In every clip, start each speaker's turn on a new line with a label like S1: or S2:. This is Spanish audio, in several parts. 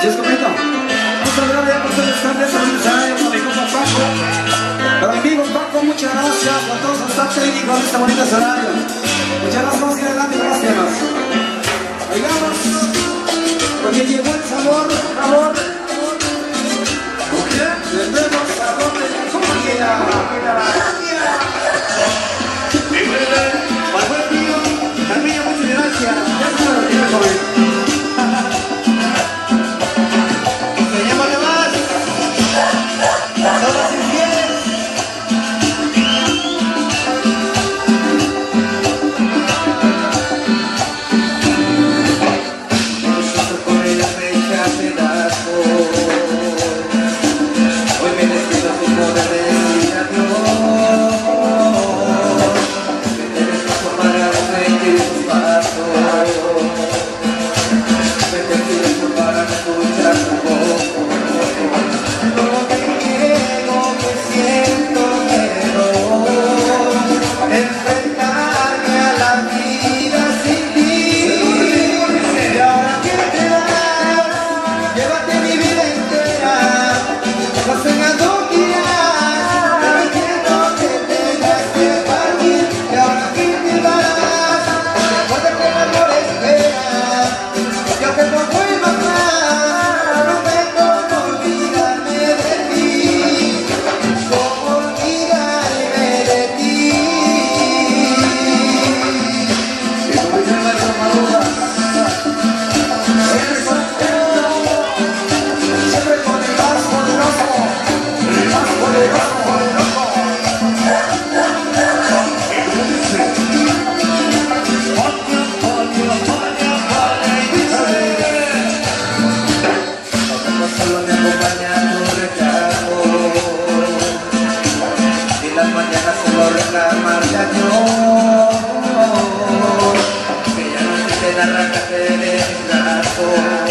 S1: Si es comenta, muchas gracias por todas las tardes, un mensaje para mi compa Paco. Para mi amigo Paco, muchas gracias a todos los staff técnicos de esta bonita horario. Muchas gracias, vamos a ir adelante con los temas. Oigamos, porque llegó el sabor, amor. Porque le demos sabor de la
S2: comida. sobre la marcha yo, que ya no existe la arranca del estrato.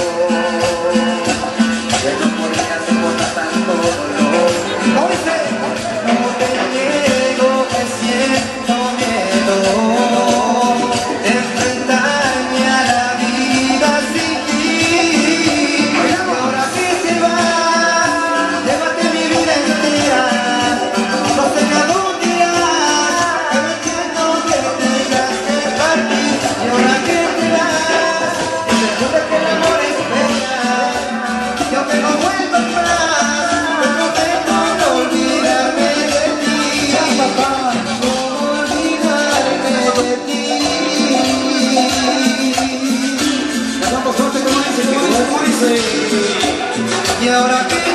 S2: sé. Y ahora que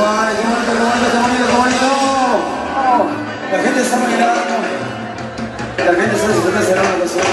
S1: vale, qué bonito, qué bonito, qué bonito, qué bonito. La gente está bailando. La gente está disfrutando de la